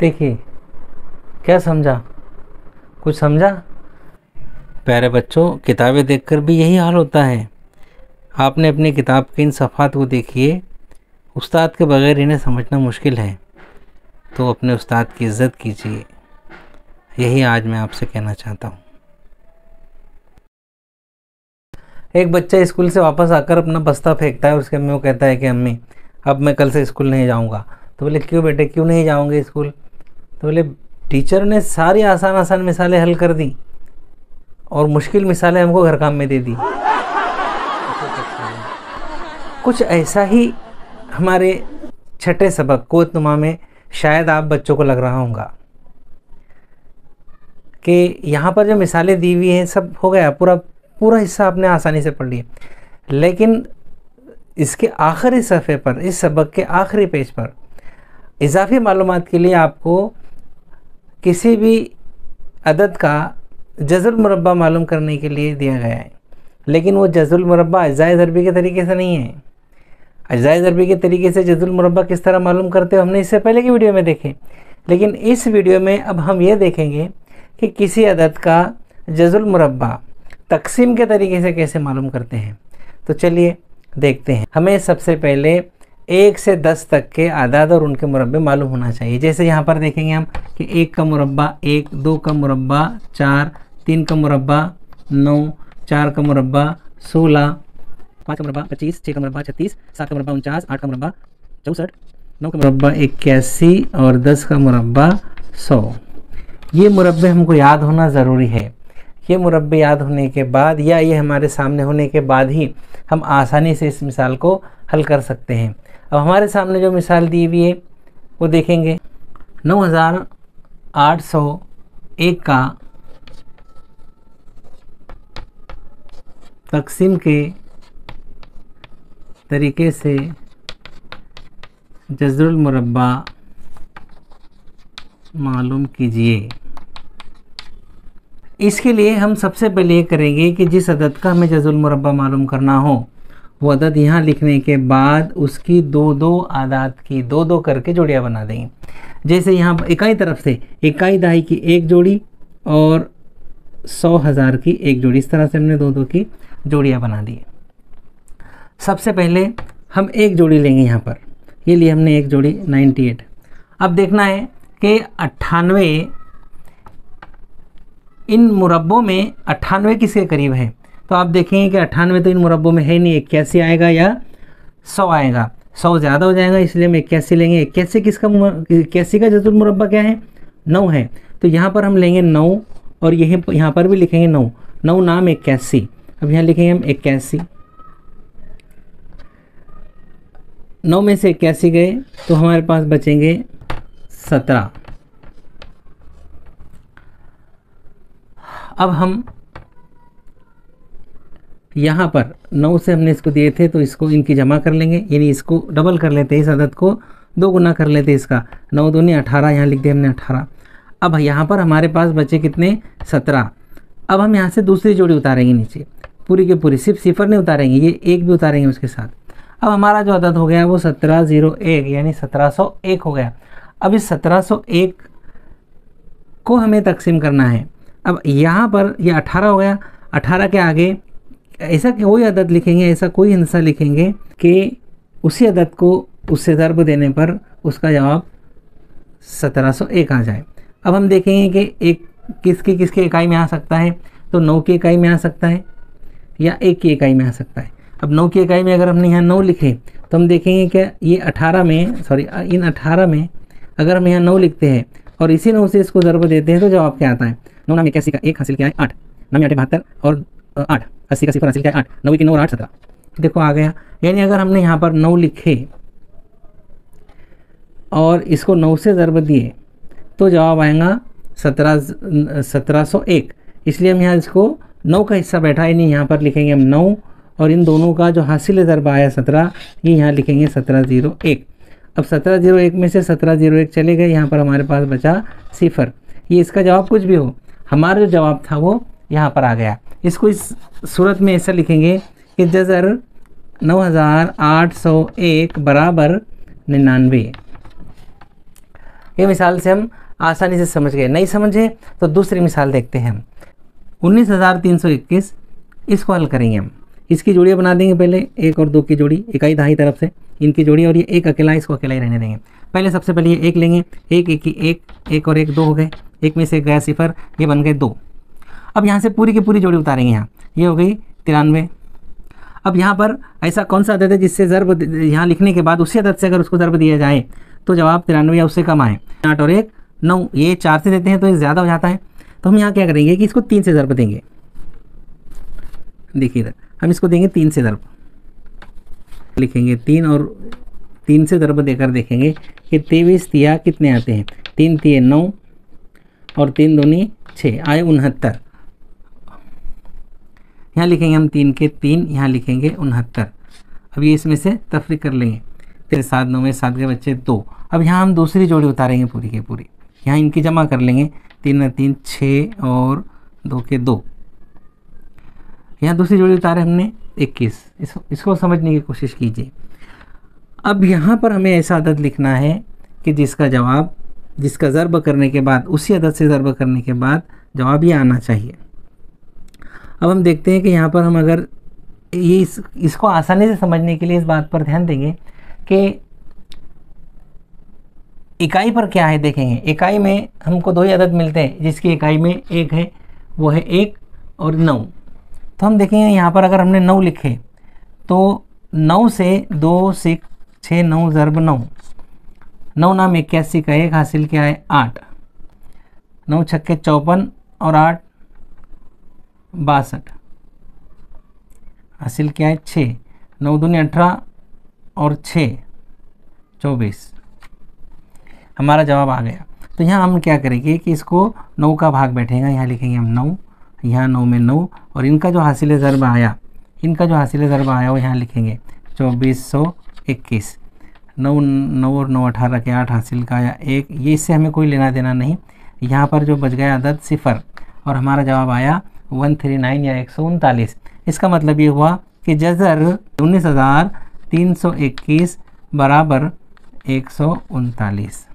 देखिए, क्या समझा? कुछ समझा? प्यारे बच्चों, किताबें देखकर भी यही हाल होता है। आपने अपनी किताब के इन सफ़ात को देखिए। उस्ताद के बगैर इन्हें समझना मुश्किल है। तो अपने उस्ताद की इज़्ज़त कीजिए। यही आज मैं आपसे कहना चाहता हूँ। एक बच्चा स्कूल से वापस आकर अपना बस्ता फेंकता है उसके अम्मी वो कहता है कि, अम्मी, अब मैं कल से स्कूल नहीं जाऊँगा। तो बोले, क्यों बेटे, क्यों नहीं जाऊँगे स्कूल? तो बोले, टीचर ने सारी आसान आसान मिसालें हल कर दी और मुश्किल मिसालें हमको घर काम में दे दी। कुछ ऐसा ही हमारे छठे सबक कोतनुमा में शायद आप बच्चों को लग रहा होगा कि यहाँ पर जो मिसालें दी हुई हैं, सब हो गया, पूरा पूरा हिस्सा आपने आसानी से पढ़ लिया। लेकिन इसके आखिरी सफ़े पर, इस सबक के आखिरी पेज पर इजाफी मालूम के लिए आपको किसी भी अदद का जजुल मुरबा मालूम करने के लिए दिया गया है। लेकिन वो जजुल मुरबा अजाय ज़रबी के तरीके से नहीं है। अजाय ज़रबी के तरीके से जजुल मुरबा किस तरह मालूम करते हो, हमने इससे पहले की वीडियो में देखे। लेकिन इस वीडियो में अब हम ये देखेंगे कि किसी अदद का जजुल मुरबा तकसीम के तरीके से कैसे मालूम करते हैं। तो चलिए देखते हैं। हमें सबसे पहले एक से दस तक के आदाद और उनके मुरबे मालूम होना चाहिए जैसे यहाँ पर देखेंगे हम कि एक का मुरबा एक दो का मुरबा चार तीन का मुरबा नौ चार का मुरबा सोलह पाँच का मुरबा पच्चीस छः का मुरबा छत्तीस सात का मुरबा उनचास आठ का मुरबा चौंसठ नौ का मुरबा इक्यासी और दस का मुरबा सौ ये मुरबे हमको याद होना ज़रूरी है ये मुरबे याद होने के बाद या ये हमारे सामने होने के बाद ही हम आसानी से इस मिसाल को हल कर सकते हैं अब हमारे सामने जो मिसाल दी हुई है, वो देखेंगे। नौ हज़ार आठ सौ एक का तकसीम के तरीके से जजरुल मुरबा मालूम कीजिए। इसके लिए हम सबसे पहले ये करेंगे कि जिस अदद का हमें जजुल मालूम करना हो वो अदद यहाँ लिखने के बाद उसकी दो दो आदात की दो दो करके जोड़ियाँ बना देंगे जैसे यहाँ इकाई तरफ़ से इकाई दहाई की एक जोड़ी और सौ हज़ार की एक जोड़ी, इस तरह से हमने दो दो की जोड़ियाँ बना दी। सबसे पहले हम एक जोड़ी लेंगे यहाँ पर। ये लिए हमने एक जोड़ी 98 अब देखना है कि अट्ठानवे इन मुरबों में अट्ठानवे किसके करीब है? तो आप देखेंगे कि अट्ठानवे तो इन मुरब्बों में है नहीं, इक्यासी आएगा या सौ आएगा। सौ ज़्यादा हो जाएगा, इसलिए हम इक्यासी लेंगे। इक्यासी किसका इक्यासी का जतुल मुरब्बा क्या है? नौ है। तो यहाँ पर हम लेंगे नौ और यही यहाँ पर भी लिखेंगे नौ। नौ नाम इक्यासी। अब यहाँ लिखेंगे हम इक्यासी। नौ में से इक्यासी गए तो हमारे पास बचेंगे सत्रह। अब हम यहाँ पर नौ से हमने इसको दिए थे तो इसको इनकी जमा कर लेंगे। यानी इसको डबल कर लेते हैं इस अदद को, दो गुना कर लेते इसका। नौ दूनी अठारह, यहाँ लिख दिया हमने अठारह। अब यहाँ पर हमारे पास बचे कितने? सत्रह। अब हम यहाँ से दूसरी जोड़ी उतारेंगे नीचे। पूरी के पूरी, सिर्फ़ सिफर नहीं उतारेंगे, ये एक भी उतारेंगे उसके साथ। अब हमारा जो अदद हो गया वो सत्रह ज़ीरो एक, यानी सत्रह सौ एक हो गया। अब इस सत्रह सौ एक को हमें तकसीम करना है। अब यहाँ पर ये अठारह हो गया। अठारह के आगे ऐसा कोई अदद लिखेंगे, ऐसा कोई हिंसा लिखेंगे कि उसी अदद को, उससे ज़रब देने पर उसका जवाब सत्रह सौ एक आ जाए। अब हम देखेंगे कि एक किसकी किसकी इकाई में आ सकता है? तो नौ की इकाई में आ सकता है या एक की इकाई में आ सकता है? अब नौ की इकाई में अगर हमने यहाँ नौ लिखे तो हम देखेंगे कि ये अठारह में सॉरी इन अठारह में अगर हम यहाँ नौ लिखते हैं और इसी नौ से इसको ज़रब देते हैं तो जवाब क्या आता है? नौ नाम इक्यासी का एक हासिल किया है आठ नौ आठ बहत्तर और आठ। अस्सी का सिफर हासिल किया आठ, नौ की नौ आठ सत्रह। देखो आ गया। यानी अगर हमने यहाँ पर नौ लिखे और इसको नौ से ज़रब दिए तो जवाब आएगा सत्रह सत्रह सौ एक। इसलिए हम यहाँ इसको नौ का हिस्सा बैठा नहीं यहाँ पर लिखेंगे हम नौ, और इन दोनों का जो हासिल ज़रबा आया सत्रह, ये यहाँ लिखेंगे सत्रह ज़ीरो एक। अब सत्रह ज़ीरो एक में से सत्रह ज़ीरो एक चले गए, यहाँ पर हमारे पास बचा सिफर। ये इसका जवाब कुछ भी हो, हमारा जो जवाब था वो यहाँ पर आ गया। इसको इस सूरत में ऐसा लिखेंगे कि जज़र नौ हज़ार आठ सौ एक बराबर निन्यानवे। ये मिसाल से हम आसानी से समझ गए। नहीं समझे तो दूसरी मिसाल देखते हैं। हम उन्नीस हज़ार तीन सौ इक्कीस, इसको हल करेंगे हम। इसकी जोड़ियाँ बना देंगे पहले, एक और दो की जोड़ी, इकाई दहाई तरफ़ से इनकी जोड़ी, और ये एक अकेला, इसको अकेला ही रहने देंगे। पहले सबसे पहले ये एक लेंगे, एक एक ही एक एक और एक दो हो गए। एक में से गया सिफर, ये बन गए दो। अब यहाँ से पूरी की पूरी जोड़ी उतारेंगे यहाँ। ये हो गई तिरानवे। अब यहाँ पर ऐसा कौन सा अदद है जिससे ज़रब यहाँ लिखने के बाद उसी अदद से अगर उसको ज़रब दिया जाए तो जवाब तिरानवे या उससे कम आए। आठ और एक, नौ, ये चार से देते हैं तो ये ज़्यादा हो जाता है। तो हम यहाँ क्या करेंगे कि इसको तीन से ज़रब देंगे। देखिए इधर, हम इसको देंगे तीन से ज़रब। लिखेंगे तीन और तीन से ज़रब देकर देखेंगे कि तेईस तिया कितने आते हैं। तीन, तिये, नौ और तीन दूनी छः आए उनहत्तर। यहाँ लिखेंगे हम तीन के तीन यहाँ लिखेंगे उनहत्तर। अब ये इसमें से तफरी कर लेंगे। फिर सात नौ में सात के बच्चे दो। अब यहाँ हम दूसरी जोड़ी उतारेंगे पूरी के पूरी। यहाँ इनकी जमा कर लेंगे। तीन न तीन छः और दो के दो। यहाँ दूसरी जोड़ी उतारे हमने इक्कीस। इस, इसको समझने की कोशिश कीजिए। अब यहाँ पर हमें ऐसा अदद लिखना है कि जिसका जवाब जिसका ज़रब करने के बाद उसी अदद से ज़रब करने के बाद जवाब ये आना चाहिए। अब हम देखते हैं कि यहाँ पर हम अगर ये इस, इसको आसानी से समझने के लिए इस बात पर ध्यान देंगे कि इकाई पर क्या है देखेंगे। इकाई में हमको दो ही अदद मिलते हैं, जिसकी इकाई में एक है, वो है एक और नौ। तो हम देखेंगे यहाँ पर अगर हमने नौ लिखे तो नौ से दो, सिक्स छः नौ, ज़रब नौ। नौ नाम इक्यासी का एक, हासिल किया है आठ। नौ छक्के चौपन और आठ बासठ। हासिल क्या है छः नौ दूनी अठारह और छः चौबीस। हमारा जवाब आ गया। तो यहाँ हम क्या करेंगे कि इसको नौ का भाग बैठेगा। यहाँ लिखेंगे हम नौ। यहाँ नौ में नौ। और इनका जो हासिल ज़रब आया, इनका जो हासिल ज़रब आया वो यहाँ लिखेंगे। चौबीस सौ इक्कीस। नौ नौ और नौ अठारह के आठ हासिल का आया एक। ये इससे हमें कोई लेना देना नहीं। यहाँ पर जो बच गया अदद सिफ़र। और हमारा जवाब आया वन थ्री नाइन या एक सौ उनतालीस। इसका मतलब ये हुआ कि जज़र उन्नीस हज़ार तीन सौ इक्कीस बराबर एक सौ उनतालीस।